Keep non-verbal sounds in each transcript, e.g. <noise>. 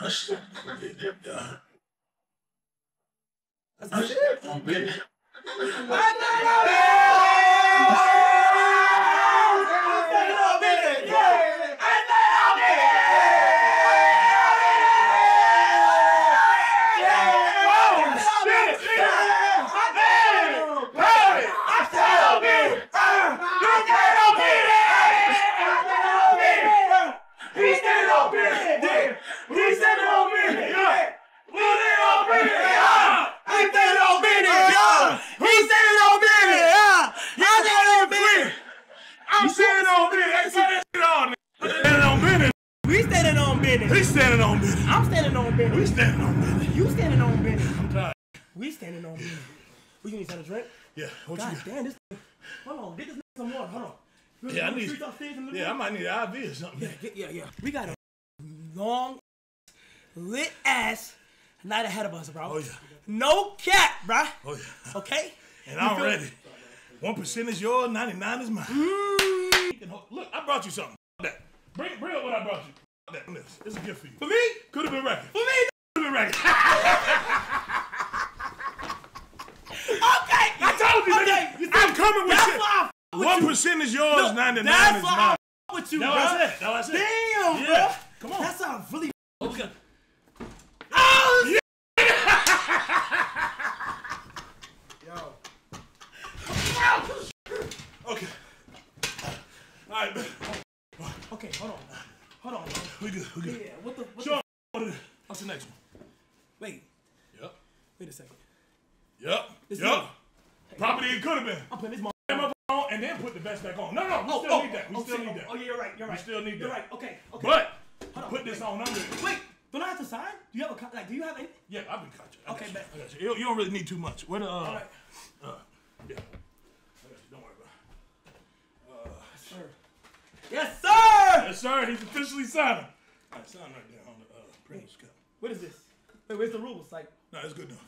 I said, yeah. I on business. Hey, put that shit on. Standing on business. We standing on business. He's standing on business. I'm standing on business. We standing on business. You standing on business. I'm tired. We standing on business. We need to drink. Yeah, what God you damn, this. Hold on, get this nigga some water. Hold on. You Yeah, I need- Yeah, I might need an IV or something. Yeah, yeah, yeah, yeah. We got a long, lit ass night ahead of us, bro. Oh, yeah. No cap, bro. Oh, yeah. Okay? And You I'm ready. One percent is yours, ninety nine is mine. Mm. Can hold- Look, I brought you something. That. Bring, bring up what I brought you. That. This. It's a gift for you. For me? Could have been record. For me? Could have been record. <laughs> Okay. I told you, Okay. nigga. I'm coming with that's shit. why I f- with One you. is yours, Look, ninety nine That's is why mine. I f- with you, That's bro. what I said. That's what I said. Damn, Yeah. bro. Come on. That's how I really. Okay. Oh, Okay. All right, man. Okay, hold on. Hold on. We good. We good. Yeah, what the? What Show the 'em. What's the next one? wait, Yep. wait a second. Yep. This Yep. is- Property it could have been. I'm putting this. Mo- Them up on and then put the vest back on. No, no, we oh, still oh, need that. We oh, still shit. Need that. Yeah, you're right. You're right. still need You're that. right. Okay. Okay. But on, put this wait. on under it. Wait, don't I have to sign? Do you have a like? Do you have any? Yeah, I've been you. I got Okay, you. I got you. You, you don't really need too much. What? uh, All right. uh yeah. I got you. Don't worry about it. Uh, sir. Yes, sir. Yes, sir. He's officially signing. All right, sign right there on the uh, printer's cup. What is this? Wait, where's the rules? Like, No, it's good enough.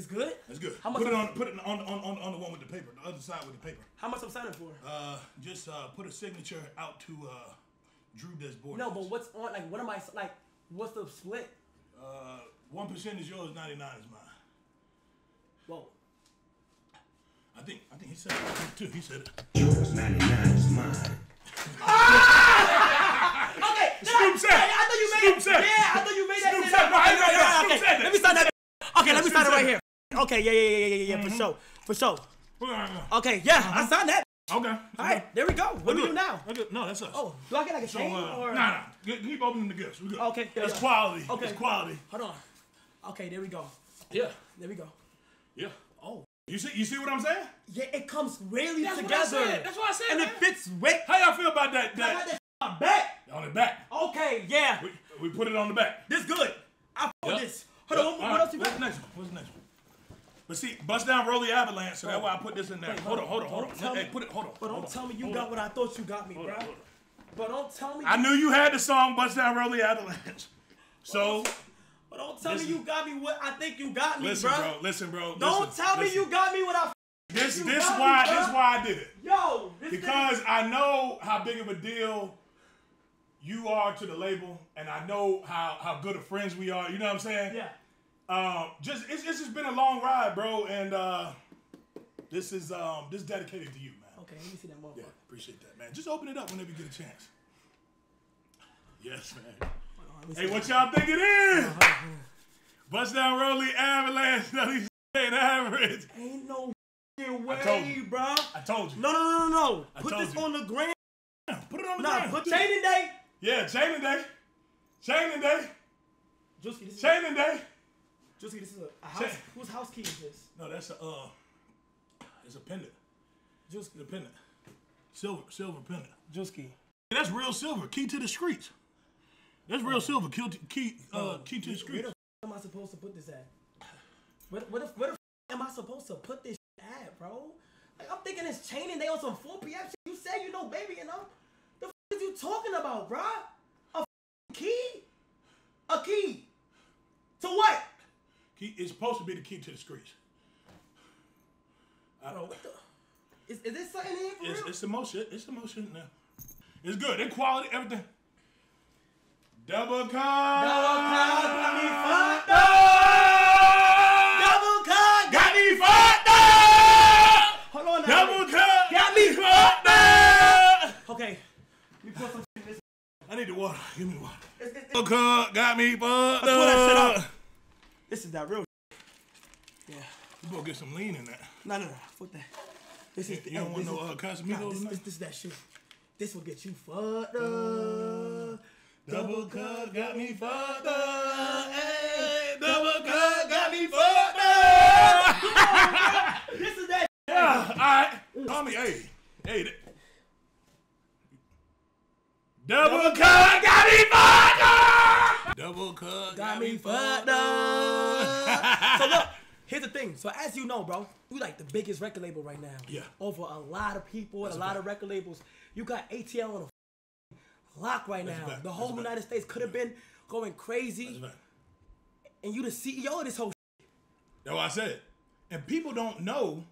It's good. That's good. How much? Put it I'm- on. Put it on on on on the one with the paper. The other side with the paper. How much I'm signing for? Uh, just uh, put a signature out to uh, Drew Desbordes. No, but what's on? Like, what am I? like? What's the split? Uh, one percent is yours, ninety nine is mine. Whoa. I think I think he said it too. He said it. Yours, 99 is mine. <laughs> Okay. Snoop said it. I thought you made. Snoop said it. Yeah, I thought you made that Snoop shit said up. it. No, Okay, no, no, yeah, okay. Let me sign that. Okay, let me Snoop sign it right here. Okay, yeah, yeah, yeah, yeah, yeah, yeah, for sure, for sure. Okay, yeah, I signed that. Okay. All right, there we go. What do we do now? No, that's us. Oh, do I get like a So, chain uh, or? nah, nah. Keep opening the gifts. We good. Okay, That's yeah. quality. Okay. That's quality. Hold on. Okay, there we go. Yeah. There we go. Yeah. Oh. You see? You see what I'm saying? Yeah, it comes really That's what together. I said. That's what I said. And man. it fits right. How y'all feel about that? That that on back. on the back. Okay, yeah. We, we put it on the back. This good. I fuck Yep. this. Hold on, what, what right. else you What's got? the next one? What's the next one? But see, bust down Rolly Avalanche, so that's why I put this in there. Wait, hold on, hold on, hold Don't on. Hey, me- put it. Hold on. But don't on, tell me you got on. what I thought you got me, Hold bro. on. But don't tell me. I knew you had the song "Bust Down Rolly Avalanche," <laughs> so But don't tell Listen. me you got me what I think you got me, listen, bro. bro. Listen, bro. Don't listen, tell me you got me what I. This, this me, why, bro. this why I did it. Yo, this Because I know how big of a deal you are to the label, and I know how how good of friends we are. You know what I'm saying? Yeah. Um, just it's, it's just been a long ride, bro, and uh, this is um this is dedicated to you, man. Okay, let me see that motherfucker. Yeah, appreciate that, man. Just open it up whenever you get a chance. Yes, man. Hey, what y'all think it is? Bust down Rolly Avalanche, no, he's saying average. Ain't no way, told you. bro. I told you. No, no, no, no, no. I Put this you. on the gram. Put it on the Nah, ground. put Chaining Day. Yeah, Chaining Day. Chaining Day. Jusky, Chaining Day. Jusky, this is a, house. Chain- Whose house key is this? No, that's a uh, it's a pendant. Just The pendant. Silver, silver pendant. Jusky. That's real silver. Key to the streets. That's real silver. Key, to- key, uh, key to the streets. Where the f- am I supposed to put this at? Where, where, the, where the f- am I supposed to put this at, bro? Like, I'm thinking it's chaining They on some 4 p.m. shit. You say you know, baby, you know? The f- is you talking about, bro? A f- key? A key? To what? He is supposed to be the key to the streets. I don't. What the? Is, is this something in for it's, real? It's emotion. It's emotion now. It's good. They quality everything. Double cut. Double cut Got me fucked up. Double cut Got me fucked up. Hold on. Double cut Got me fucked up. Okay. let me put some. I need the water. Give me water. Double cut Got me fucked up. That's what I said. Up this is that real. Yeah. You better get some lean in that. No, no, no. Fuck that. This is. You don't want this no, is- uh, Casamigos Nah, this, this, this is that shit. This will get you fucked up. Double cut got me fucked up. Hey, double cut got me fucked up. <laughs> This is that. yeah, all right. Call me, hey, hey. th- Double cut got me fucked up. Double cut Got me fucked up. so look, <laughs> here's the thing. So as you know, bro, we like the biggest record label right now. Yeah. Over a lot of people That's a lot of record labels. You got ATL on a lock right That's now. The whole fact. United States could have been going crazy, and you the CEO of this whole. That's what I said. And people don't know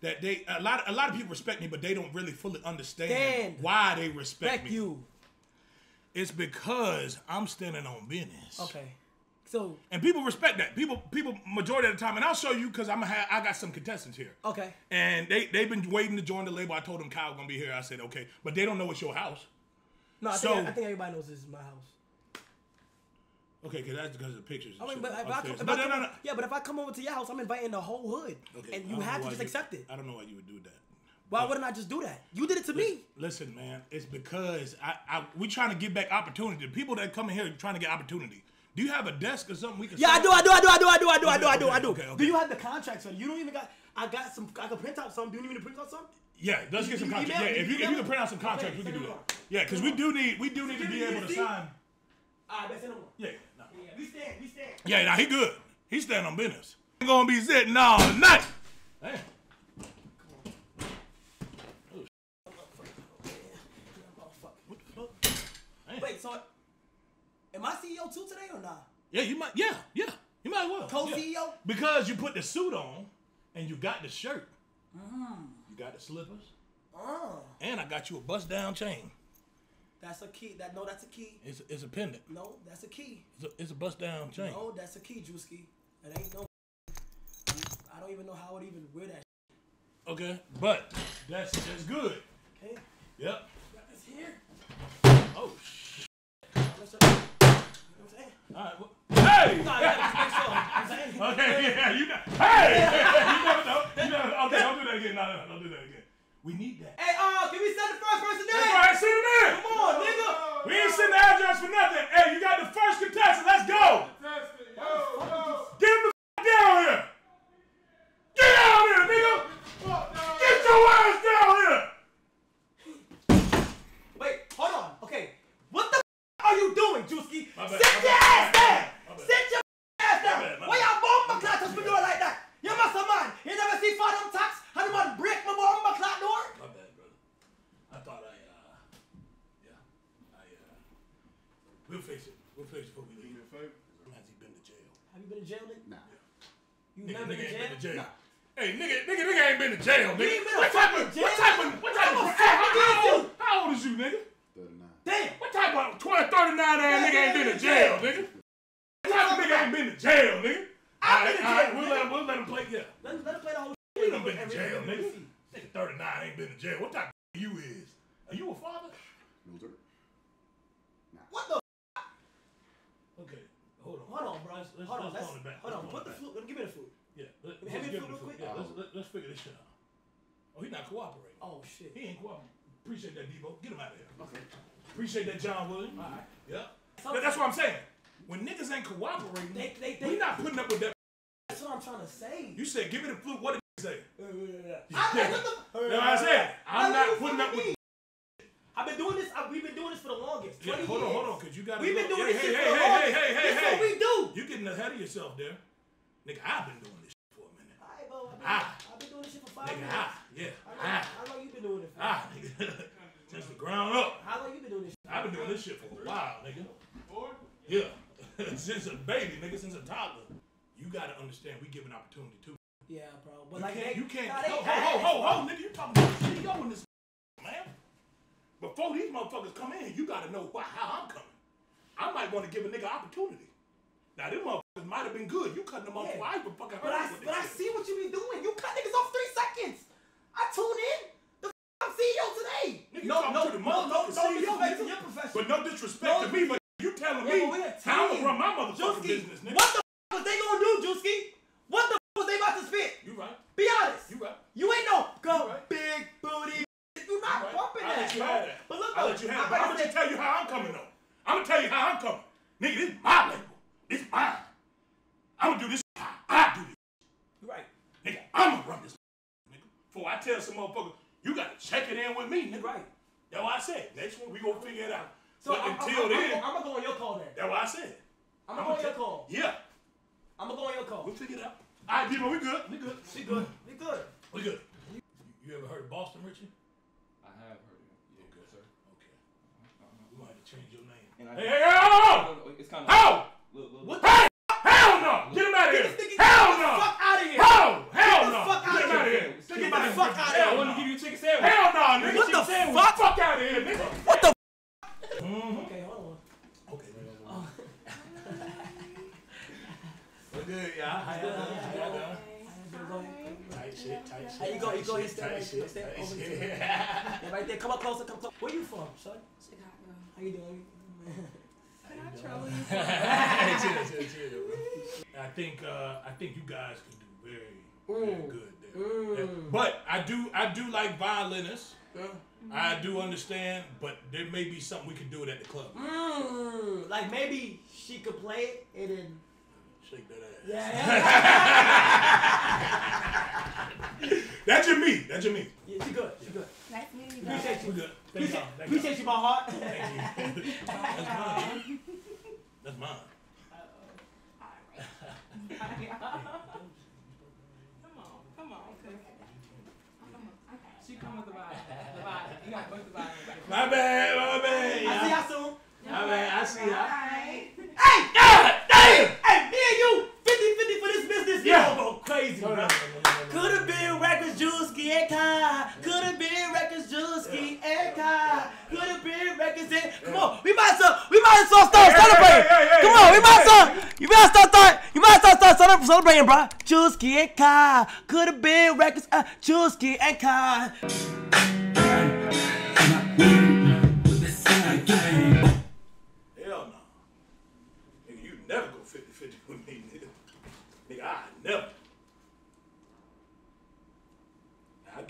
that they a lot a lot of people respect me, but they don't really fully understand Stand. why they respect Respect me. you. It's because I'm standing on business. Okay. So And people respect that. People, people, majority of the time, and I'll show you because I'm have, I got some contestants here, okay. and they they've been waiting to join the label. I told them Kyle gonna be here. I said okay, but they don't know it's your house. No, I So- think I think everybody knows this is my house. Okay, because that's because of the pictures. I mean, but if I, come, if But I no, come, no, no. yeah, but if I come over to your house, I'm inviting the whole hood, Okay, and you have to just you- accept it. I don't know why you would do that. Why wouldn't I just do that? You did it to me. Listen, man, it's because I, I we trying to give back opportunity. The people that come in here are trying to get opportunity. Do you have a desk or something we can? Yeah, I do? I do, I do, I do, I do, I do, I do, I do, Okay, I do. okay, okay. Do you have the contracts? You don't even got. I got some. I can print out some. Do you need me to print out some? Yeah, let's get some contracts. Yeah, if you, you if you can print out some contracts, Okay, we can do that. Yeah, because we do need we do need to be able to sign. Ah, that's in. Yeah, no. Yeah, we stand, we stand. yeah, nah, he good. He stand on business. He gonna be sitting all night. Damn. Wait, so am I CEO too today or not? Yeah, you might. Yeah, yeah, you might as well. Co-CEO? Yeah. Because you put the suit on and you got the shirt. Mm. You got the slippers, Oh, and I got you a bust down chain. that's a key. That no, that's a key. It's it's a pendant. No, that's a key. It's a, it's a bust down chain. No, that's a key, Druski. It ain't no. I don't even know how I would even wear that. Okay, but that's that's good. Okay, Yep. got this here. Oh shit. Let's just, you know what I'm saying? All right. Well, hey. Nah, yeah, make sure. You know what I'm saying? Okay, yeah, you know. Hey, <laughs> you never know. You never. Okay, don't do that again. No, no, no, don't do that again. We need that. Hey, uh, can we send the first person in? right. Send him in. Come on, nigga. We ain't send the address for nothing. Hey, you got the first contestant. Let's go. Contestant, yo, yo. Get him the f- down here. Get down here, nigga. Get your ass down here. Wait, hold on. Okay, what the f- are you doing, Druski? My bad, Sit my your bad, ass my down. bad, my bad. Sit your ass down. my Why y'all bomb clock us for doing like that? You must have man. You never see Father Tax? How the man break my bomb clock door? My bad, brother. I thought I, uh, yeah, I, uh, we'll fix it. We'll fix it before we leave. Has he been to jail? Have you been in jail, nigga? Nah. You Nigga, never been nigga in ain't jail? been to jail. Hey, nigga, nigga, nigga ain't been to jail, nigga. ain't been to what type of, what type of, what type I'm of, a hey, how, fucking how, dude. old, how old is you, nigga? 39. Damn. What type of 12, 39 ass nigga ain't been to jail, nigga? What type of nigga ain't been to jail, nigga? I've Alright, been to alright, We'll let, him- we'll let him play, yeah. Let him, let him play the whole We done been to jail, nigga. Nigga 39 ain't been to jail. What type of you is? Are you a father? Loser. What the? Okay, hold on. Hold on, bro. Let's, let's, hold on. let's Let's, phone it back. hold Let's on. Put the it back. flute. Give me the flute. Yeah, let, Hand let's me give the him the flute foot. real Yeah, quick. let's, let, let's figure this shit out. Oh, he's not cooperating. Oh shit. He ain't cooperating. Appreciate that, Debo. Get him out of here. Okay. Appreciate that, John Williams. All right. Yeah. So- That- that's what I'm saying. When niggas ain't cooperating, They- they- we they- not putting up with that. That's what I'm trying to say. You said, give me the flute. What did <laughs> you say? I, what the, what I said. I'm not putting up with. I've been doing this. I, we've been doing this for the longest. Yeah, 20 hold on, hold on, cause you got. We've been doing hey, this hey, hey, for the hey, longest. hey, hey, this hey, what we do. You getting ahead of yourself there, nigga. I've been doing this for a minute. Alright, bro. I've been, Ah. I've been doing this shit for five Nigga, years. ah, yeah, I know, ah, I know you've been doing it for. ah, nigga. <laughs> Since the ground up, How long you been doing this shit? I've been doing this shit for a while, nigga. Yeah, <laughs> since a baby, nigga, since a toddler. You gotta understand, we give an opportunity too. Yeah, bro. But You like, can't, they, you can't. Nah, they Ho, ho, ho, ho, ho, nigga, you talking about CEO in this, <laughs> man. Before these motherfuckers come in, you gotta know why, how I'm coming. I might want to give a nigga opportunity. Now, them motherfuckers might have been good. You cutting them off Yeah. twice, but fucking But I, but I see what you be doing. You cut niggas off three seconds. I tune in. The f- I'm CEO today. Yeah, Nigga, No, no, to the no, no, no disrespect to your profession. But no disrespect to me, but you telling me but we a how gonna run my motherfucking business, nigga. what the f- was they gonna do, Juicy? What the f- was they about to spit? You right. Be honest. You right. You ain't no go big booty. You not bumping that, let you bro. But look, I'll let you have it. I'm gonna tell you how I'm coming though. I'm gonna tell you how I'm coming. Nigga, this is my label. This mine. I'm gonna do this how I do this. You right. Nigga, I'm gonna run this nigga. Before I tell some motherfucker, you gotta check it in with me, nigga. Right. That's what I said. Next one, we gonna figure it out. So but I'm, until I'm, then, I'm, I'm gonna go on your call then. that's what I said. I'm gonna go on your call. Yeah, I'm gonna go on your call. we'll figure it out. All right, people, we good. We good. We good. We good. We good. You, you ever heard of Boston, Richie? I have heard of it. Yeah, Okay. sir. Okay. We gonna have to change your name. And I- Hey, hey, hey, hold on! It's kind of How? Look, look, What look. Hey! Hell no! Get him out of here! Hell no! fuck out of here. Hell! Hell the no! fuck Get outta him out of here. here! Get the fuck outta Hell here. I no. want to give you a chicken sandwich. Hell no, nigga! What the Chicken sandwich. fuck? Fuck out of here, nigga! What the? Mhm. Okay, hold on. Okay. We're good, y'all. How y'all doing? How y'all doing? Tight shit, tight shit. How you go? You go tight shit, stand tight right shit, there, stand tight over <laughs> shit. there. Yeah, right there. Come up closer. Come close. Where you from, son? Chicago. How you doing? Can I trouble you? <laughs> chill, chill, chill, bro. I think uh, I think you guys can do very, very Mm. good there. Mm. Yeah. But I do I do like violinists. I do understand, but there may be something we can do it at the club. Mm, like maybe she could play it and then. Shake that ass. Yeah, yeah. <laughs> That's your me. That's your me. yeah she good. She good. Nice meeting you. Appreciate We you. good. Thank Appreciate, y'all. Thank y'all. you, my heart. Thank you. <laughs> That's mine. That's mine. Come <laughs> on, come on. She come with the vibe. The vibe. You got to put the vibe in My bad. My bad. I see y'all. y'all soon. My bad. I see y'all. Hey, God damn. hey, me and you, 50-50 for this business. Yeah. Gonna go crazy, bro. Could have been Records Juicy and Kai. Could have been Records Juicy and Kai. Could have been Records and Come on, we might well, we might start Hey, celebrating. Come on, we might hey. You might start start. You might start start cele- celebrating, bro. Juicy and Kai. Could have been Records uh, Juicy and Kai.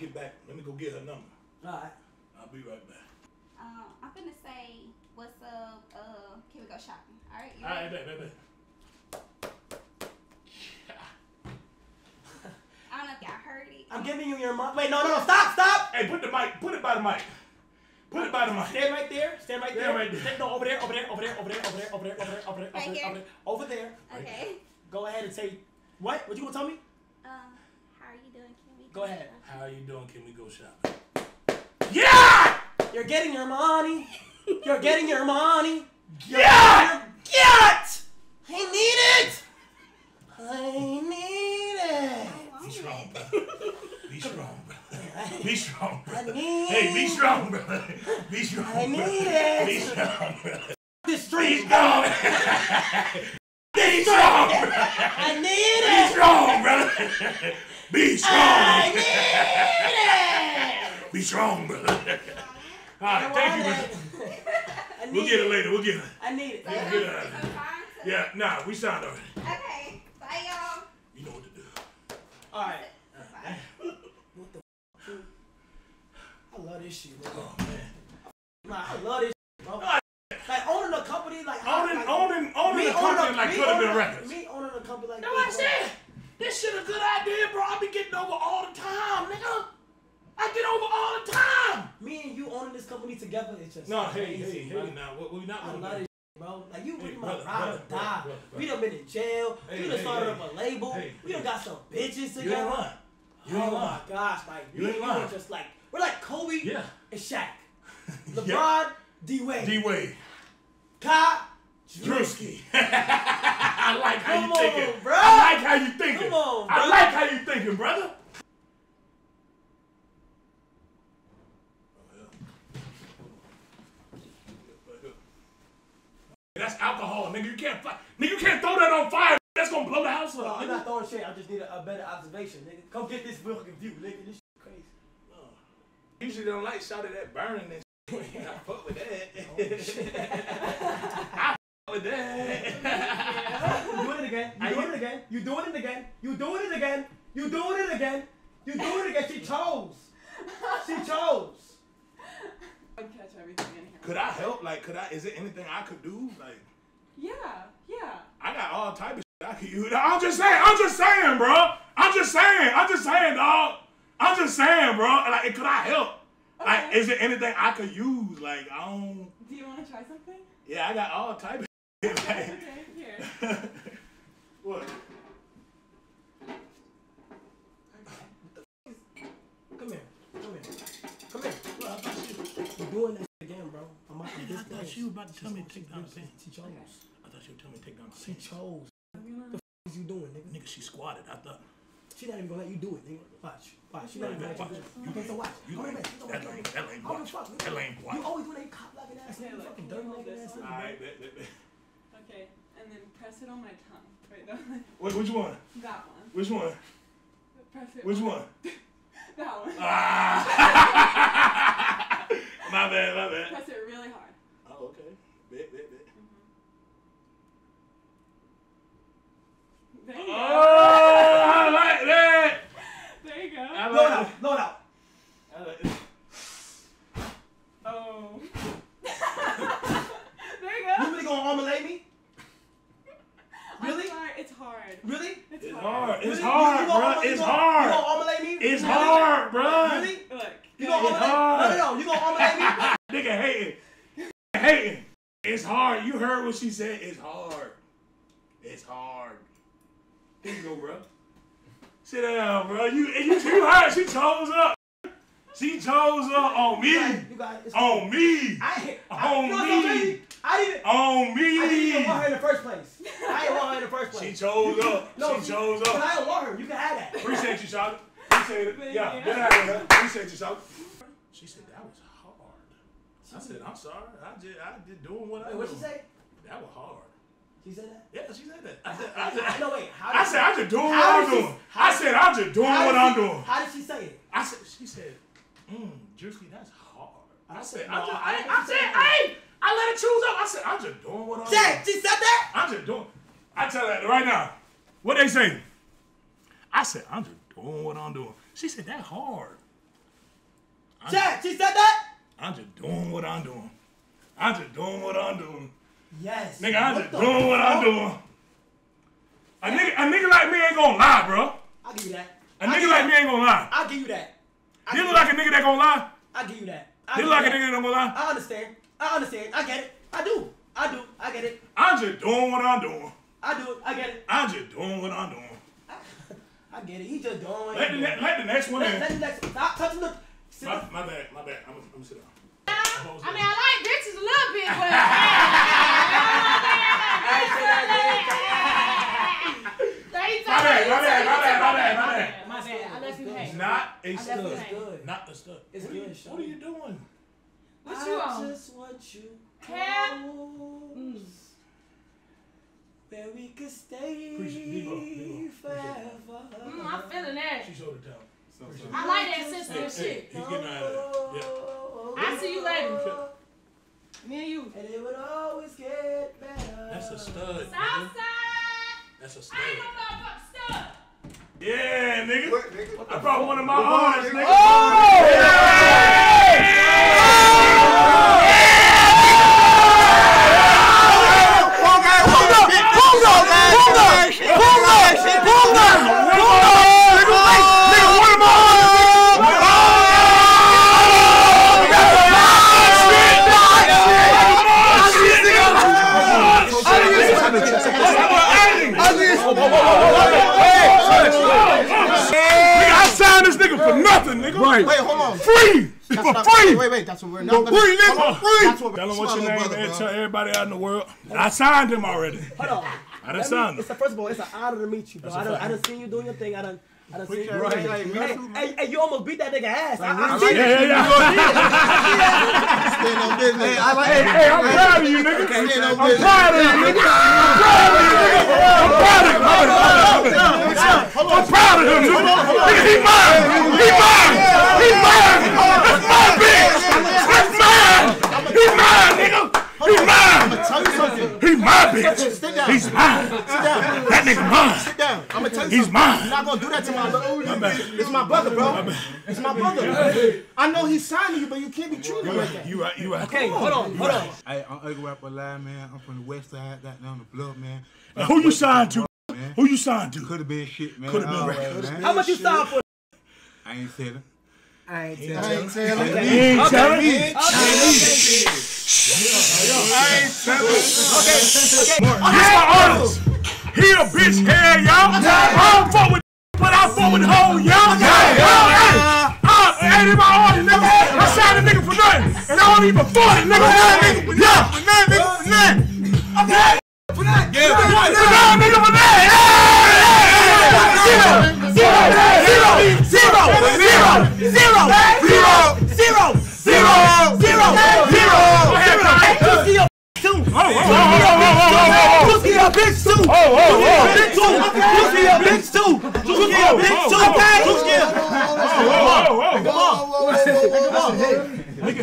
Get back. Let me go get her number. All right. I'll be right back. Um, I'm gonna say, what's up? Uh, can we go shopping? All right. All right, ready? back, back, back. I don't know if y'all heard it. I'm giving you your money. Wait, no, no, no, stop, stop. Hey, put the mic. Put it by the mic. Put it by the mic. Stand right there. Stand right Stand there. right there. No, over there, over there, over there, over there, over there, over there, over there, over there, over there, over there, over there. Okay. Go ahead and say what? What you gonna tell me? Um, how are you doing? Can we Go ahead. How are you doing? Can we go shopping? Yeah! You're getting your money. You're getting your money. <laughs> Yeah! Get! I need it. I need it. Be strong, brother. Be strong, brother. Be strong, brother. Hey, be strong, brother. <laughs> Be strong. brother. I need it. Be strong, brother. This Be street. strong. Be strong, brother. I need it. Be it. strong, brother. Be strong. I need it. Be strong, brother. All right, thank you, brother. We'll get it later. We'll get it. I need it. So Yeah, I'm, good. I'm fine. So, Yeah, nah, we signed already. Okay. Bye, y'all. You know what to do. All right. Bye. What the? f- I love this shit, bro. Oh, man. Nah, I love this shit, bro. Like owning a company, like Owning, like, owning, owning me the company owning a- like me could have been a- records. Me owning a company like Know what I said? This shit a good idea, bro. I be getting over all the time, nigga. I get over all the time. Me and you owning this company together, it's just No, hey, crazy, hey, bro. hey, now, what we not I love do? this, bro. Like you Hey, really my brother, ride or die. brother, brother, We done been in jail. Hey, we done hey, started hey. up a label. Hey, we done hey. got some bitches You together. ain't lying. You ain't oh lying. my gosh, like You ain't you lying. just like we're like Kobe Yeah. and Shaq. <laughs> LeBron, Yeah. D Wade, D Wade. Kai, Druski. <laughs> I like how Come you on, thinking. Bro. I like how you thinking. Come on, I like how you thinking, brother. That's alcohol, nigga. You can't, fi- nigga, you can't throw that on fire. That's gonna blow the house No, up. I'm not throwing shit. I just need a, a better observation, nigga. Come get this fucking view, nigga. This shit crazy. Usually don't like shot at that burning and shit. <laughs> I fuck with that. Oh, <laughs> I fuck with that. <laughs> You doing it again. You doing it again. You doing it again. You doing it again. You doing it again. You doing it again. She chose. She chose. I'd catch everything in here. Could I help? Like, could I? Is there anything I could do? Like, Yeah, yeah. I got all type of shit I could use. I'm just saying. I'm just saying, bro. I'm just saying. I'm just saying, dog. I'm just saying, bro. Like, could I help? Like, is there anything I could use? Like, I don't. Do you want to try something? Yeah, I got all type of <laughs> shit. Okay, Like, here. <laughs> what? Come here. Come here. Come here. You're doing that again, bro. I'm, I'm I thought she was about to tell me to take down the pants. She chose. I thought she was telling me to take down the She chose. I'm The f- is you doing, nigga? Nigga, she squatted. I thought. She not even gonna let you do it, nigga. Watch. Watch. She not even gonna let Watch. you do it. Okay, so watch. You Come lame. here, man. That lame. That lame. How the Watch. fuck? That lame. You always do that cop looking ass nigga. Fucking dirty you hold looking this ass nigga. Alright, bet, bet, bet. Okay, and then press it on my tongue. Wait, no. Wait, which one? that one. Which one? Press it. Which on- one? <laughs> That one. Ah! <laughs> my bad, my bad. Press it really hard. Oh, okay. Bet, bet, bet. There you go. Oh, I like that. <laughs> There you go. I Load like out. that. Load out. I like that. Oh. there you go. You really gonna omelette me? Really? I'm sorry, it's hard. Really? It's, It's hard. hard. It's Really? hard, You gonna bro. It's gonna- You gonna omelette me? It's Really? hard, bro. Really? Look. You gonna It's omelette? hard. No, no, no. You gonna omelette me? <laughs> Nigga hating. Hating. It's hard. You heard what she said. It's hard. It's hard. Here you go, bro. Sit down, bro. You you, you heard she chose up. She chose up on me. You got. You got it. Cool. On me. I, I, On you know me. I didn't. On me. I didn't even want her in the first place. I didn't want her in the first She place. chose up. No, she chose But up. I don't want her. You can have that. Appreciate you, Charlotte. Appreciate it. Thank Yeah, you. get out of here. Appreciate you, Charlotte. She said that was hard. I said, I'm sorry. I just I just doing what I Wait, what'd she say? That was hard. She said that? Yeah, she said that. I said, I said, No, wait. How I said, I'm just doing what I'm she- doing. I said, I'm just doing what I'm she- doing. How did she say it? I said, she said, mm, Druski, that's hard. I said, No, I, just, I I, I said, said that. hey, I let her choose up. I said, I'm just doing what I'm Jack, doing. she said that? I'm just doing. I tell her right now, what they say. I said, I'm just doing what I'm doing. She said, that hard. I'm, Jack, she said that? I'm just doing what I'm doing. I'm just doing what I'm doing. Yes. Nigga, I'm What just doing what I'm doing. A nigga, a nigga like me ain't gonna lie, bro. I'll give you that. A I'll nigga like you me that. ain't gonna lie. I'll give you that. I'll You look like a nigga that gonna lie. I'll give you that. You look like a that. nigga that gonna lie. I understand. I understand. I get it. I do. I do. I get it. I'm just doing what I'm doing. I do it. I get it. I'm just doing what I'm doing. I get it. He just doing. Let the, ne- let the next one Let, in. let the next. one. Stop touching the. Sit My, down. my bad, my bad. I'm, I'm gonna sit down. I mean, I like bitches a little bit, but. My bad, my bad, my bad, my bad, my bad. My bad. I left you hanging. Not a left stud. Good. Not the stud. It's what, are you, good, what are you doing? What you I on? just want you Hair? close, mm. Where we could stay Appreciate- Devo, Devo, forever. Mm, I'm feeling that. She showed the towel. I like that sister Hey, hey, shit. he's getting out of there. Yeah. I see you later. Me and you. And it would always get better. That's a stud. Southside. That's a I stud. ain't no motherfucking stud. Yeah, nigga. What, nigga? I brought one of my artists, nigga. Nigga, I signed this nigga for nothing, nigga. Right. Wait, hold on. Free. That's For free. Wait, wait, that's what we're For not. free, nigga. Free. That's what we're- Tell them what's your name, brother, man. Tell everybody out in the world. I signed him already. Hold on. I done Let me- signed It's him. a, first of all, it's an honor to meet you, bro. That's a I done. I done seen you doing your thing. I done, Hey, you almost beat that nigga ass. Like, I, I, I see yeah, it. Yeah, yeah. hey, I'm proud of you, nigga. Okay, Stand on. I'm proud of you, nigga. I'm proud of you, nigga. I'm proud of you. I'm proud of him, nigga. Nigga, mine. He's mine. He's mine. That's my bitch. That's mine. He's mine, nigga. He's mine. He's mine. That nigga mine. Sit down. I'm gonna tell you He's something. mine. You're not gonna do that to my brother. It's my brother, bro. It's my brother. I know he's signing you, but you can't be treating him like that. You right, you right. Okay, hold on, hold on. Hey, I'm Ugly Rapper Live, man. I'm from the west side, got down the blood, man. Who you signed to? Man. Who you signed to? Could have been shit, man. Coulda been right. man. How much you signed for? I ain't said it. I ain't I ain't telling I ain't saying Like ain't telling me. This my artist. He a bitch, hell y'all. I don't fuck with, but I fuck with whole y'all. Hey, hey, ain't in my artist, nigga. I a nigga for nothing, and I don't even afford it, nigga. Yeah, for nothing, nigga, for nothing. Okay, for nothing. Yeah, for nothing, nigga, for nothing. Zero, zero, zero, zero, zero, zero, zero, zero, zero, zero, zero. Oh, oh, oh, oh, oh, oh, oh. Your bitch too. Oh, oh, oh. Bitch too. Juicy your bitch too.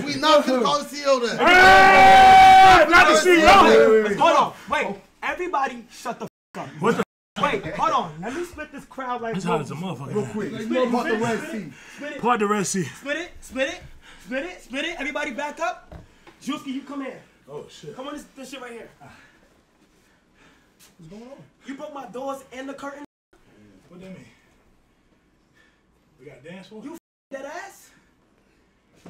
We not gonna call the. Hold on. Wait. Everybody shut the f up. Wait. Hold on. Let me split this crowd like as a motherfucker. Real quick. Let's know about the Red Sea. Split it. Part the Red Sea. Split it. Split it. Split it. Split it. Everybody back up. Juicy, you come here. Oh shit. Come on, this, this shit right here. Ah. What's going on? You broke my doors and the curtain. What that mean? We got dance for? You that ass?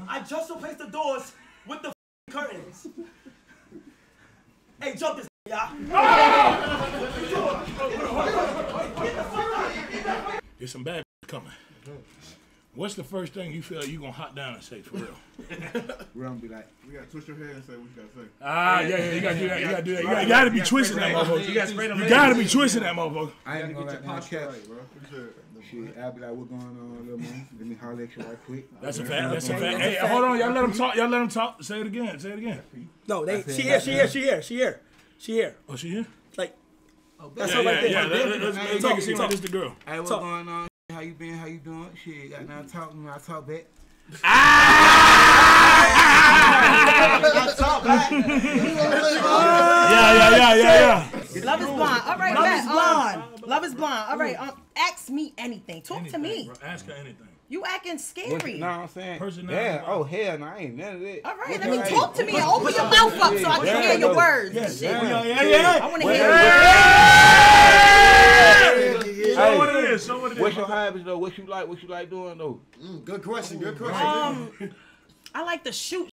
I just replaced the doors with the curtains. hey, jump this, y'all. There's some bad coming. What's the first thing you feel you gonna hot down and say for real? <laughs> We're gonna be like, We gotta twist your head and say what you gotta say. Ah, yeah, yeah, you gotta do that. You gotta do that. You gotta, you gotta be twisting that motherfucker. You gotta, you gotta be twisting that motherfucker. I ain't gonna like no cap. Right, bro. What? Shit, I'll be like, what's going on, little man? Let me holler at you right quick. That's a fact. That's a fact. Hey, hold on, y'all let him talk. Y'all let him talk. Say it again. Say it again. No, they. She here. She here. She here. She here. She here. Oh, she here? Like. That's Yeah, her yeah, right there. yeah. Let- let- Let's let's make it seem like this the girl. Hey, what's going on? How you been? How you doing? Shit, got now talking. I talk back. Yeah, yeah, yeah, yeah, yeah. Love is blind. All right, Love bet. is Um, blind. love is blind. All right, um, ask me anything. Talk to me. Bro, ask her anything. You acting What, scary. know what I'm saying? Personality. Yeah. Oh hell, no, I ain't none of that. All right, let me like? talk to me and open your mouth up so I can Yeah, hear your yeah, words. Yeah, shit. yeah, yeah, yeah. I want to hear your words. Show what it is. Show what it What's your habits though? What you like? What you like doing though? Mm, good question. Good question. Um, <laughs> I like to shoot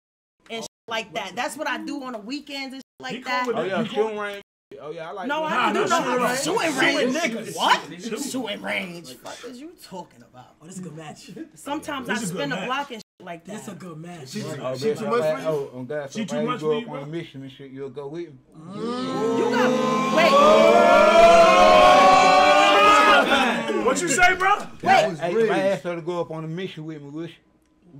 and shit like that. That's what I do on the weekends and shit like that. Oh yeah, shooting range. Oh yeah, I like. No. I Nah, don't do nah, shooting range. shooting Shooting range. niggas. What? Shooting. Shooting range. What is you talking about? Oh, this is a good match. <laughs> Sometimes I is a spin a block and like that. This a good match. Oh, She too much for you? Oh, on God, She too if I much go for up you, on a mission and shit, you'll go with me. You got wait, What you say, bro? wait. Hey, if I asked her to go up on a mission with me, would she?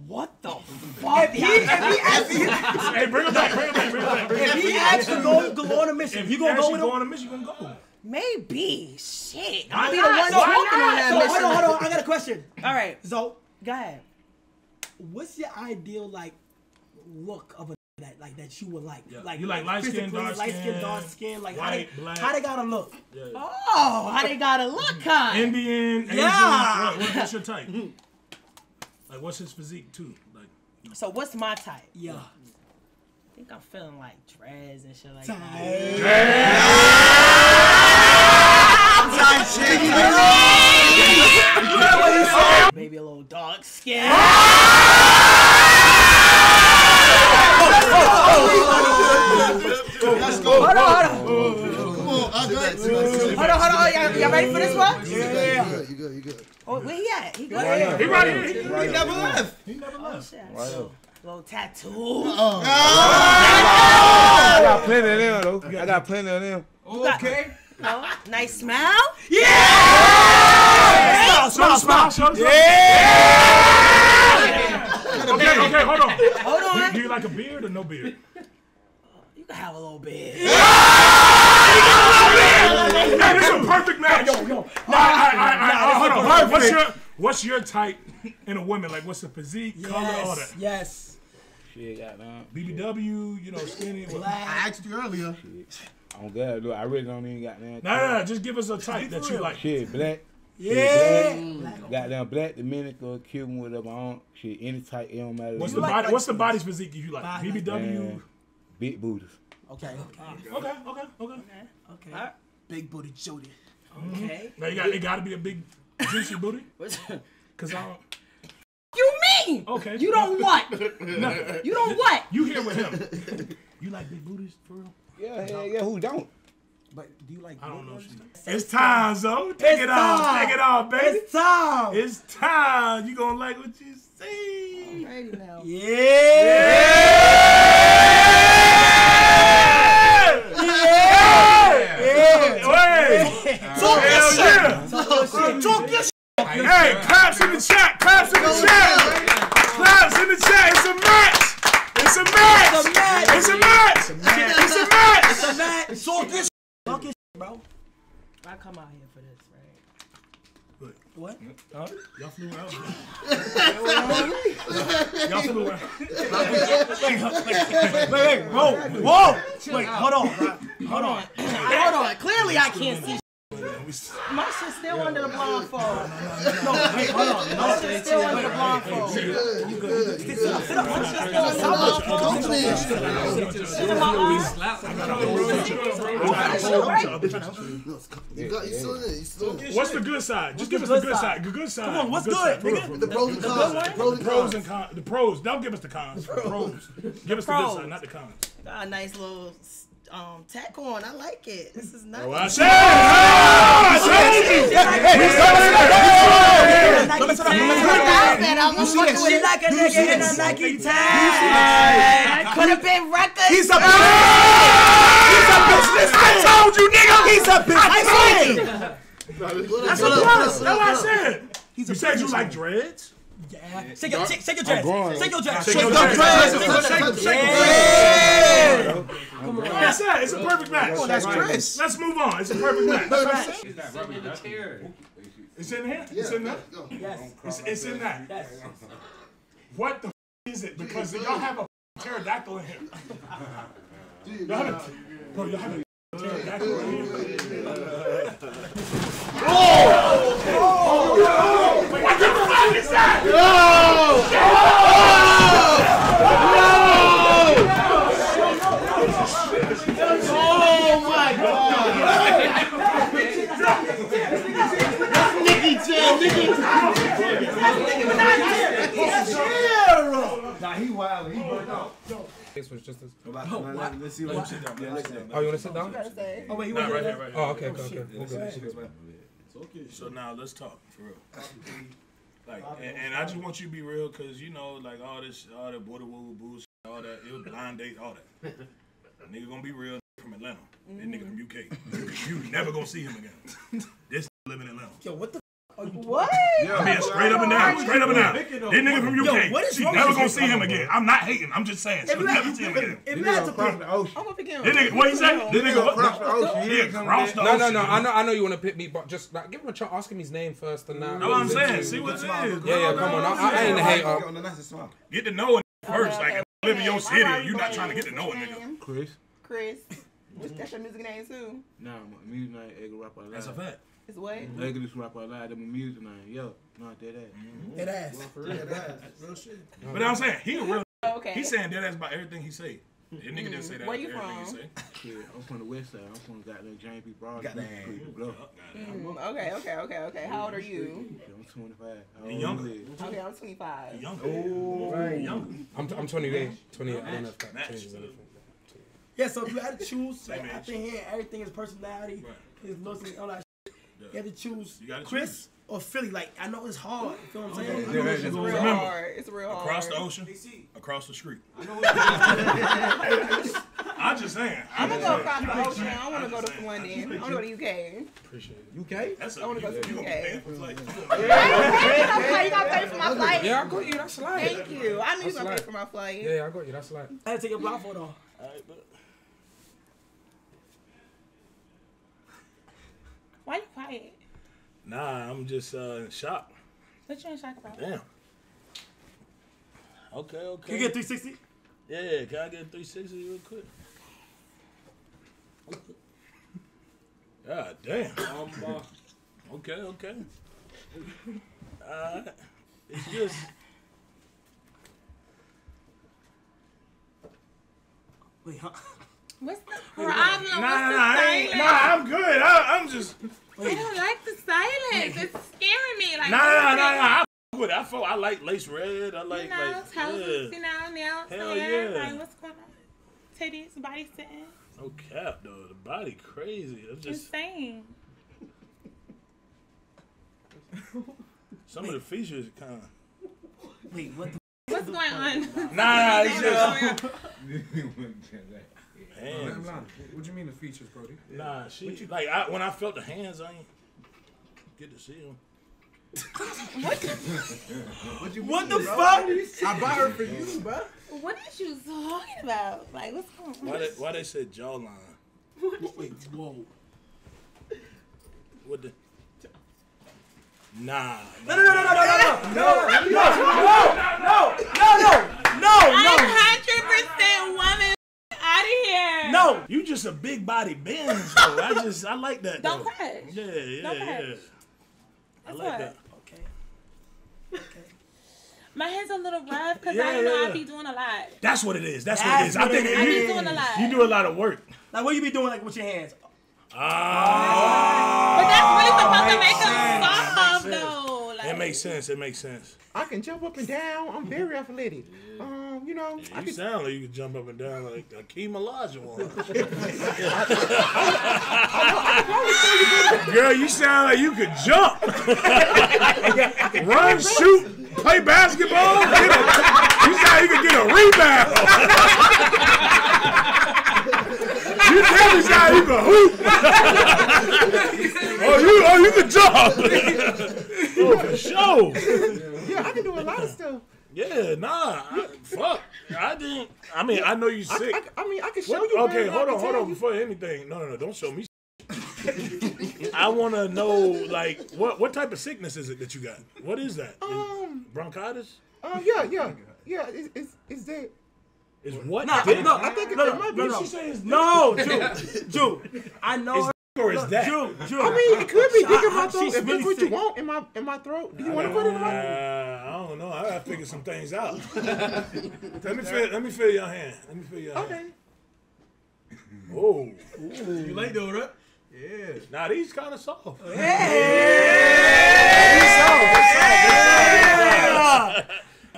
What the fuck? If he, if he asks Hey, bring him back. Bring it back. Bring it back. If he asks to go, go on a mission, If you gonna go actually with go him? on a mission, you gonna go. Maybe. Shit. I'll Why be the one not? So, talking why on not? that So, mission. hold on, hold on. I got a question. All right. So, Go ahead. what's your ideal like look of a that like that you would like? Yeah. Like You like light skin, physically, dark light skin, skin, dark skin. Like how they, black. how they gotta look? Oh, how they gotta look, mm-hmm. huh? Indian, Asian. Yeah. What, what, what's your type? Mm-hmm. Like, what's his physique too? Like, So what's my type? Yeah. Uh. I think I'm feeling like dreads and shit like that. <laughs> <laughs> Maybe a little dark skin. <laughs> Let's go. Hold on, hold on. Come on, I got. Hold on, hold on. Y'all, ready for this one? Good, you good, you good. Oh, where he at? He good? he right here. He, never left. he never left. So, Little tattoo. I got plenty of them. I got plenty of them. Okay. Oh, nice smile. Smile, smile, smile. Show the. Okay, okay, hold on. Hold Do, on. do you like a beard or no beard? <laughs> You can have a little bit. Hey, this is a perfect match. Yo, yo. All right, hold on. Perfect. What's your what's your type in a woman? Like, what's the physique, color, all Yes. that? Yes. Shit, goddamn. BBW, you know, skinny. What? I asked you earlier. On God, look, I really don't even got that. Nah, nah, nah, just give us a type that you like. Shit, black. Yeah. Mm. Shit, black. Goddamn black, Dominican, Cuban, whatever. I don't, shit, any type, it don't matter. What's the body? What's the body's physique you like? BBW. Man, big booties. Okay. Okay, okay, okay. Okay. okay Big booty Jody. Okay. Now you got it. Got to be a big juicy booty. <laughs> Cause I don't. You mean? Okay. You don't what? <laughs> Nothing. You don't what? You here with him? You like big booties for real? Yeah, yeah, yeah. Who don't? But do you like? I don't know. It's time, so take It's it off. Take it off, baby. It's time. It's time. You gonna like what you see? Ready now. Hey! Talk your Hell shit. yeah! Talk your shit. Hey, claps in the chat. Claps in the chat. Claps in the chat. It's a match. It's a match. It's a match. It's a match. It's a match. It's a match. Talk your shit. Talk your shit, bro. I come out here for this, right? What? Huh? Y'all flew out. Y'all flew out. Wait, wait, whoa, whoa! Wait, hold on, hold on, hold on. Clearly, I can't see. My shit's still under the blindfold. No, wait, hold on. My shit's still under the blindfold. You good? Sit up, sit up. My shit's still under the blindfold. Sit in my You got you still in it. You still in it. What's the good side? Just give us the the good good side? side. The good side. Come on, what's good, side, for real, nigga? The pros and cons. The pros and cons. The pros. Don't give us the cons. The pros. Give us the good side, not the cons. Got a nice little um tack on. I like it. This is nice. Oh, I said. Oh, I I'm fucking with it like a nigga in a Nike tag. Could have been records. He's a He's a business. I told you, nigga. He's a business. I told you. That's That's what I said. You said you like dreads. Yeah. Shake your, shake, shake your dress. growing. Shake your dress. Shake Shake your your dress. dress. Shake your dress. Yeah. That's it. It's a perfect match. that's Chris. Let's move on. It's a perfect <laughs> match. He's not rubbing in the chair. It's in here. It's in there. Yes. It's, it's in that. Yes. What the is it? Because y'all have a f- pterodactyl in here. Y'all have a, bro, y'all have a pterodactyl in here. <laughs> Oh! What the see Oh, you want to sit down? Oh, wait, you want to right here. Oh, okay, okay, okay. So now let's talk for real. Like, and, and I just want you to be real, cause you know, like all this, all that border woo bullshit, all that, it was blind date, all that. <laughs> nigga gonna be real from Atlanta. That nigga from mm-hmm. UK. You, you never gonna see him again. <laughs> This live in Atlanta. Yo, what the What? I mean, straight up and down, straight up and down. This nigga from UK. Yo, what is you wrong never gonna see him again. I'm not hating. I'm just saying. She'll you never had see him again. pick, if you had to pick, I'm gonna pick him. This nigga, what he say? This nigga, what? Across the ocean. He Yeah, ain't coming cross back. No, no, no. I know, I know you want to pick me, but just like give him a chance. Ask him his name first, and now. Know what I'm saying? See what it is. Yeah, yeah. Come on. I, I ain't a hater. On the. Get to know him first. Like, live in your okay. city. You're not trying to get to know a with nigga. him? Chris. Chris. What's that's your music name too? Nah, my music name Egg Rapper Alive. That's a fact. It's what? Egg Rapper Alive. That's my music name. Yo, not that ass. That ass. Real shit. But I'm saying, he a real. Okay. He's saying that ass about everything he say. That nigga didn't say that. Where you everything from? He say. Shit, I'm from the west side. I'm from goddamn James P. Brawley. Goddamn. Street, Bluff. Mm, okay, okay, okay, okay. How old are you? I'm 25. How He old younger. Okay, I'm 25. Young. Oh, right. Young. I'm, I'm 28. 28. I don't know if that Match. changes anything. Yeah, so if you had to choose, Same like, age. after hearing everything, is personality, Right. his looks, and all that shit, you had to choose You gotta Chris or Philly. Like, I know it's hard. You feel what I'm saying? Yeah, It's real Remember, hard. It's real hard. Across the ocean, across the street. <laughs> I'm just saying. I'm gonna go across the ocean. I want to go to saying. London. I want to go to UK. Appreciate it. UK? That's a, I wanna go to <laughs> you the gonna UK. pay for. Hey, you gotta pay for my flight. Yeah, I got you. That's light. Thank you. I knew you That's gonna pay for my flight. Yeah, I got you. That's light. I had to take your blindfold off. Why you quiet? Nah, I'm just uh, in shock. What you in shock about? Damn. Okay, okay. Can you get 360? Yeah, yeah, can I get 360 real quick? God damn. Um, uh, okay, okay. Uh, it's just. Wait, huh? What's the problem? wait. What's Nah, the nah, nah, I ain't, silence? nah, I'm good. I, I'm just. I don't like the silence. It's scaring me. Like Nah, nah, nah, what nah. is I fuck with it. I feel I like lace red. I like You know, like toes, yeah. you know, nails, Hell hair. yeah. Like what's going on? Titties, body sitting. No cap though. The body crazy. I'm just Insane. <laughs> some of the features kind of. Wait, what? The What's <laughs> going on? Nah, nah, it's <laughs> just. Man, Hands. nah, What do you mean the features, Brody? Nah, she like I, when I felt the hands, I ain't get to see them. <laughs> What the <laughs> fuck? I buy her for you, bro. What is you talking about? Like what's going on? Why they why they said jawline? Wait, whoa. What the? Nah. No, no, no, no, no, no, no, <laughs> no, no, no, no, no, no, I'm no, hundred percent woman. Out no. You just a big body Benz though. I <laughs> just I like that. Don't though. crash. Yeah, yeah, Don't yeah. crash. I like what. that. Okay. Okay. My hands a little rough because Yeah, I know yeah, I yeah. be doing a lot. That's what it is. That's, what it is. That's is. I think it I be you, doing a lot. you do a lot of work. Like, what you be doing, like, with your hands? Ah. But that's really supposed to makes make them soft Makes though. Like, It makes sense. It makes sense. I can jump up and down. I'm very athletic. Um, you know, I You can. sound like you can jump up and down like Akeem Olajuwon. <laughs> <laughs> Girl, you sound like you could jump, run, shoot, play basketball. Get a, you sound like you could get a rebound. you definitely sound like you can hoop. <laughs> oh, you oh you can jump. Oh, <laughs> for sure. Yeah, I can do a lot of stuff. Yeah, nah, I, fuck. I didn't. I mean, I know you I, sick. I, I mean, I can show What- you. okay, better hold on, hold on. you. Before anything, no, no, no, don't show me. I want to know, like, what what type of sickness is it that you got? What is that? Um, bronchitis? uh, yeah, yeah, yeah. It's it's, it's that. Is what? Nah, dick? no, I think it, no, it no, might be. no, no. She say it's No, Jew, Jew. I know. Is her- or is that? Jew, Jew. I mean, it could be dick in I- my throat. she's If really that's what you want in my in my throat, do you want to Uh, put it in my? I don't know. I gotta figure some things out. <laughs> let me feel. Let me feel your hand. Let me feel your hand. Okay. hand. Oh, You like that, right? Yeah. now these kind of soft. Yeah.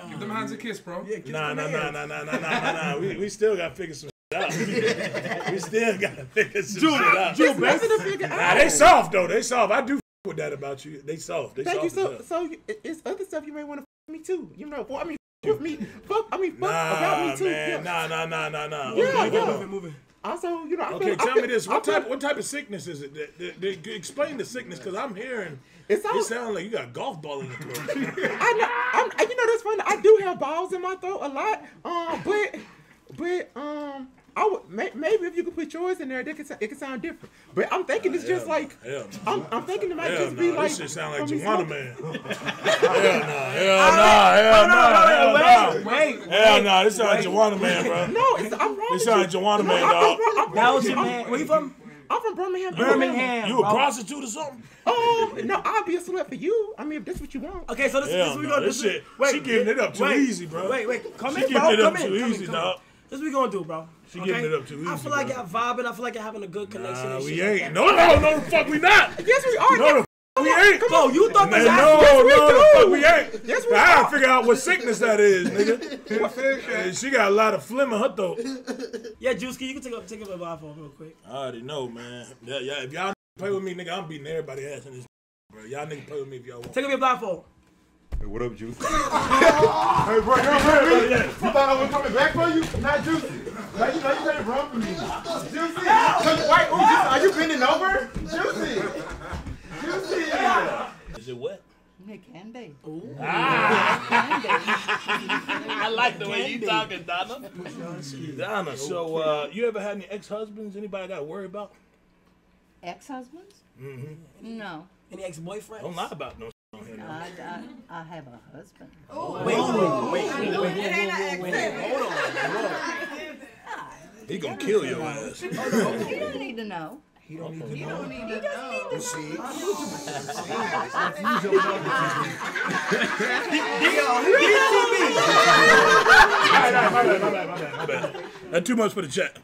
Give them hands a kiss, bro. Nah, nah, nah, nah, nah, nah, nah, nah, nah. We, we still gotta figure some shit out. We still gotta figure some shit out. Nothing to figure Nah, out. they soft though. They soft. I do f- with that about you. They soft. They Thank you. So, so you- it's other stuff you may want to f- me too. You know, well, I mean, f- with me, fuck. I mean, fuck about me too. man. Yeah. Nah, nah, nah, nah, nah. Yeah, Okay, yeah. Moving, moving. Also, you know, I Okay, feel, I tell feel, me this. What feel- type? What type of sickness is it? That, that, that- explain the sickness, because I'm hearing. It's. It sounds like you got a golf ball in your throat. <laughs> I know. I'm, you know, that's funny. I do have balls in my throat a lot. Um, but, but um, I would may, maybe if you could put yours in there, that could, it could sound different. But I'm thinking it's just no. like no. I'm, I'm thinking it might Hell just no. be like This shit sound like from Juana. Man. <laughs> Hell no. Hell no. Hell no. Hell wait, no. wait, Hell wait, no. This sound like wait. Juana Man, bro. <laughs> No, it's, I'm wrong. This sound you. like Juana Man, dog. from, I'm, That was your man. Where you from? I'm from Birmingham. Birmingham. You a bro. prostitute or something? Um, no, I'll be a slut for you. I mean, if that's what you want. Okay, so this, this Hell is we no, gonna this this shit- Wait, she giving it up too wait, easy, bro. Wait, wait, come in, bro. come in, come easy, in, come in. dog. This what we gonna do, bro. She giving it up too I feel like bro. y'all vibing. I feel like y'all having a good connection. Nah, we shit like ain't. No, no, no, the fuck we not. Yes, we are. No, the f- we ain't. Bro, you thought Man, that no, y'all- no, we the do. fuck we ain't. Yes, we I gotta figure out what sickness that is, nigga. <laughs> Yeah, she got a lot of phlegm in her throat. Yeah, Juicy, you can take up take up a vibe for real quick. I already know, man. Yeah, yeah, if y'all play with me, nigga, I'm beating everybody ass in this, <laughs> bro. Y'all niggas play with me if y'all want. Take up your blindfold. Hey, what up, Juice? <laughs> Hey, bro, you ready? You thought I was coming back for you? Not juicy. Now you know you ready to run from me. Juicy. Wait, ooh, juicy. Are you bending over? Juicy. Juicy. Is it wet? Candy. I like the way you talking, Donna. Donna, so uh, you ever had any ex-husbands? Anybody got to worry about? Ex-husbands? Mm-hmm. No. Any ex-boyfriends? Don't lie about no. I. I, I have a husband. Oh, Wait, wait, wait, wait, wait, It ain't an wait, ex. hold on, hold on. He gonna kill your ass. You don't need to know. He don't need to He know. don't need to know. You see? That's too much for the chat.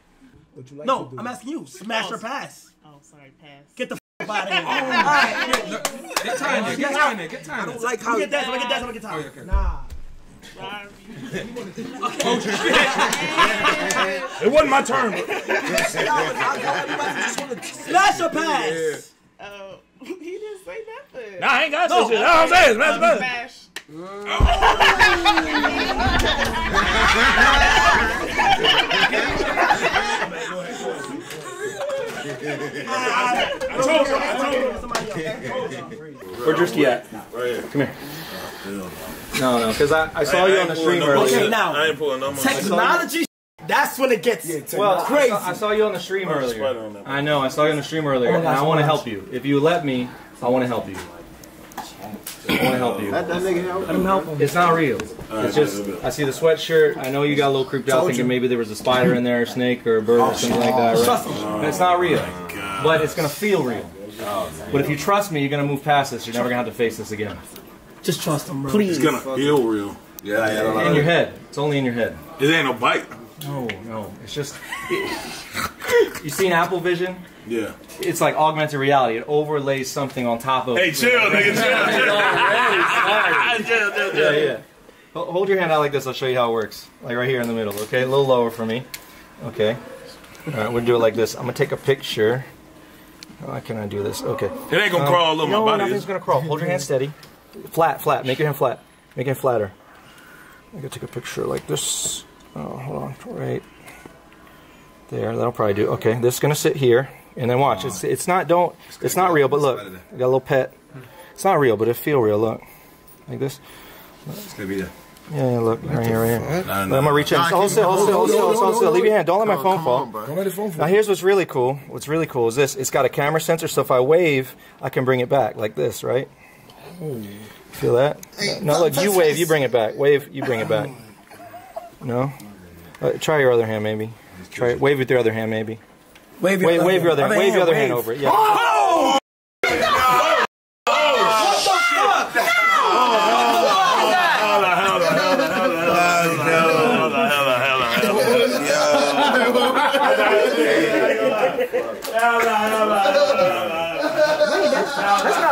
Would you like No, to do? I'm asking you. Smash or pass? Oh, sorry, pass. Get the f out of here. <laughs> All right. Get time there. Get time there. Get time there. I don't like how. Let me get that. Let me get that. Let me get that. Oh, okay. <laughs> It wasn't my turn. but- Smash or pass? Oh, <laughs> he didn't say nothing. Nah, I ain't got No. no. shit. That's what I'm saying. Smash, smash. Smash. I told you. I told you. Where's Druski at? Right here. Come here. No, no, because I, I saw you on the stream no earlier. Okay, now. I ain't pulling no more. Technology. That's when it gets Well, crazy. I saw, I saw you on the stream There's earlier. on that. I know, I saw you on the stream earlier, Oh and I oh want to help you. If you let me, I want to help you. I want to help you. Let him help him. It's not real. Alright, It's just, bet, bet. I see the sweatshirt. I know you got a little creeped out thinking maybe there was a spider in there, a snake, or a bird, or something like that, Trust right? him. And it's not real. But it's going to feel real. Oh, but if you trust me, you're going to move past this. You're never going to have to face this again. Just trust him, bro. Please. It's gonna feel real. Yeah, yeah. In your head. It's only in your head. It ain't no bite. No, no. It's just. you seen Apple Vision? Yeah. It's like augmented reality. It overlays something on top of. Hey, chill, nigga, chill, chill. Chill, chill, chill. yeah. Ho- Hold your hand out like this. I'll show you how it works. Like right here in the middle. Okay, a little lower for me. Okay. All right, we'll do it like this. I'm gonna take a picture. How can I do this? Okay. It ain't gonna Um, crawl all over no, my body. No, nothing's gonna crawl. Hold your hand steady. Flat, flat. Make your hand flat. Make it flatter. I'm gonna take a picture like this. Oh, hold on. Right there. That'll probably do. Okay. This is gonna sit here, and then watch. It's it's not don't. It's not real. But look, I got a little pet. It's not real, but it feel real. Look, like this. It's gonna be there. Yeah, yeah, look, right here, right here. Nah, I'm gonna reach in. Hold still, hold still, hold still, hold still. Leave your hand. Don't let my phone fall. Don't let his phone Now fall. here's what's really cool. What's really cool is this. It's got a camera sensor, so if I wave, I can bring it back like this, right? Feel that? No, look, you wave, you bring it back. Wave, you bring it back. No? Uh, try your other hand, maybe. Try it. Wave with your other hand, maybe. Wave Wave, wave your other hand. Wave your other hand over it. Yeah. That's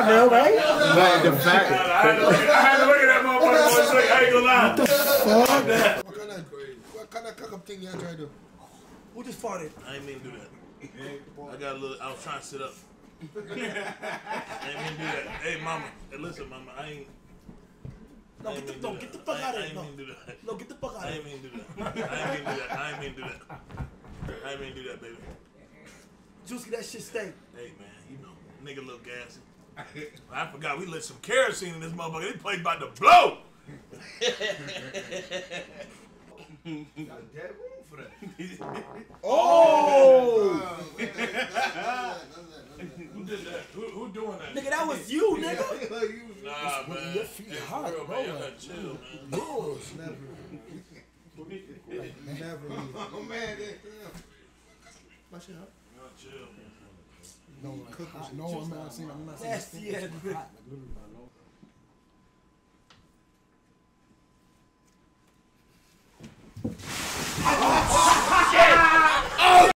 not real, right? the fact. I had to look at that motherfucker for a second. I ain't gonna lie. What kind of what kind of cock up thing y'all try to do? Who just farted? I ain't mean to do that. I got a little. I was trying to sit up. I ain't mean to do that. Hey, mama. Hey, listen, mama. I ain't. No, I get the, no, get the fuck I out of here. I No, mean to do that. no, get the fuck out I of ain't here. mean to do that. I ain't mean to do that. I ain't mean to do that. I ain't mean to do that, baby. Juicy, that shit stink. Hey, man. You know, nigga look gassy. I forgot we lit some kerosene in this motherfucker. They played about to blow. Oh! Who did that? Who, who doing that? Nigga, that was you, nigga. <laughs> Nah, man. Your feet It's hot, real, bro. man. Y'all gotta chill, man. Yours <laughs> never. Never. <laughs> Oh man, My shit up. Y'all chill, man. No, like cook hot. No, I'm not saying. I'm not saying. That's stink, yeah. Hot. <laughs>